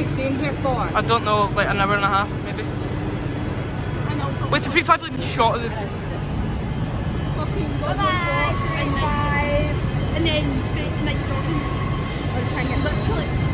it for? I don't know, like an hour and a half, maybe. I know. Wait, to Freak 5 like shot of the... Bye bye. Three, five. And then the next. I'll try and get literally.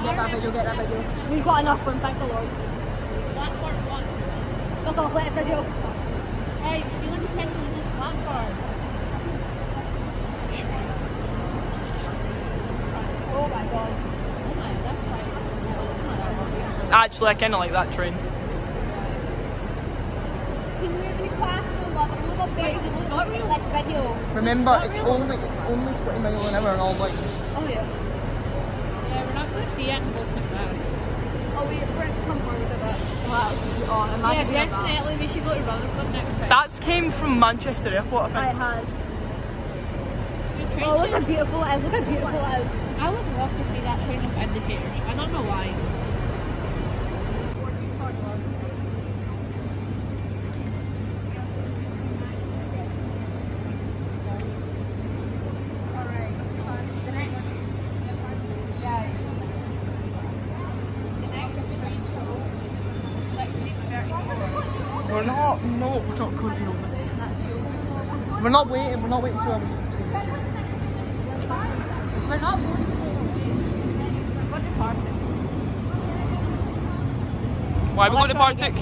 We got enough one, thank the Lord. Platform one. Look how wet it's video. Hey, stealing the pencil in this platform. Oh my god. Oh my, that's like. Actually, I kind of like that train. Can you even class to love it? Look up there, this is not real like video. Remember, it's only, only 20 mile an hour and all like... Oh yeah. Oh, yeah, we're not going see it and go too fast. Oh wait, for it to come forward a bit. Wow, oh, Yeah, imagine we definitely we should go to Rutherford next time. That came from Manchester Airport, I It has. Oh, look how beautiful it is. Look how beautiful it is. I would love to see that train with indicators. I don't know why. Alright, the next. Yeah. The next train to like leave 30 We're not, no, we're not going over. We're not waiting, we're not waiting two hours. We're not going to What department? Why are we going to Bartik?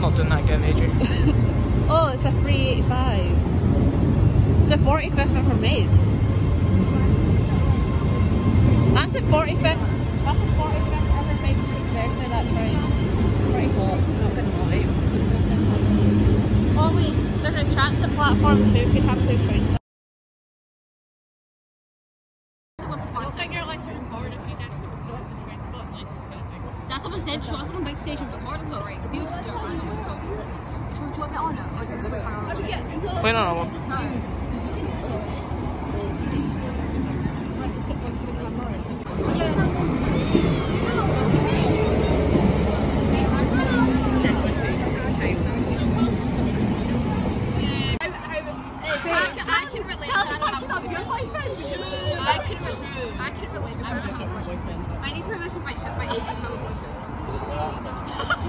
Not doing that again, AJ. Oh, it's a 385. It's the 45th ever made. That's the 45th. That's the 45th ever made successfully that train. Gonna lie. Oh wait, there's a chance platform 2 could have two trains. Don't think you're allowed to record if you next to the door of the train, but nice is gonna do. That's what I said. The big station, alright. So. Should we get on it? Or just wait for? Wait, no, no. No can relate. I can relate. I can relate because I don't have a boyfriend. I need permission by my age to have a boyfriend.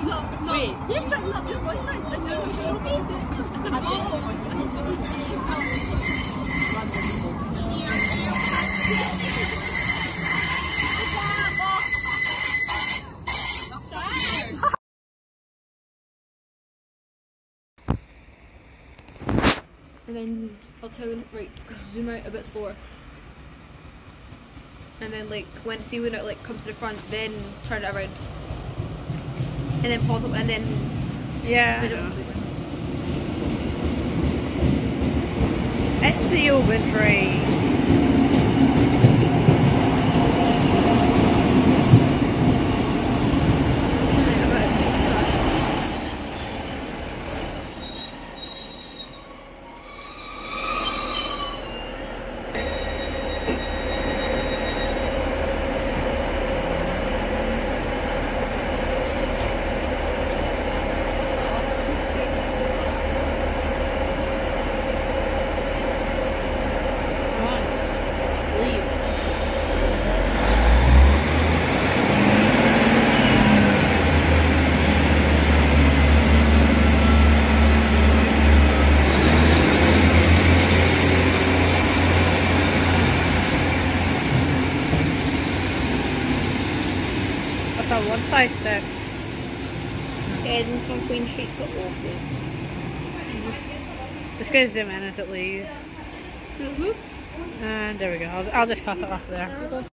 no, no. Wait. You're trying to have your boyfriend. It's a goal. It's a And then I'll tell right, zoom out a bit slower. And then like when see when it like comes to the front, then turn it around. And then pause up and then Yeah. the double zoom in. It's the Overtree. Zoom out a bit, zoom out a bit. That's a 156. Heading from Queen Street to Oakley. Just gonna zoom at least. Mm-hmm. And there we go. I'll, I'll just cut it off there.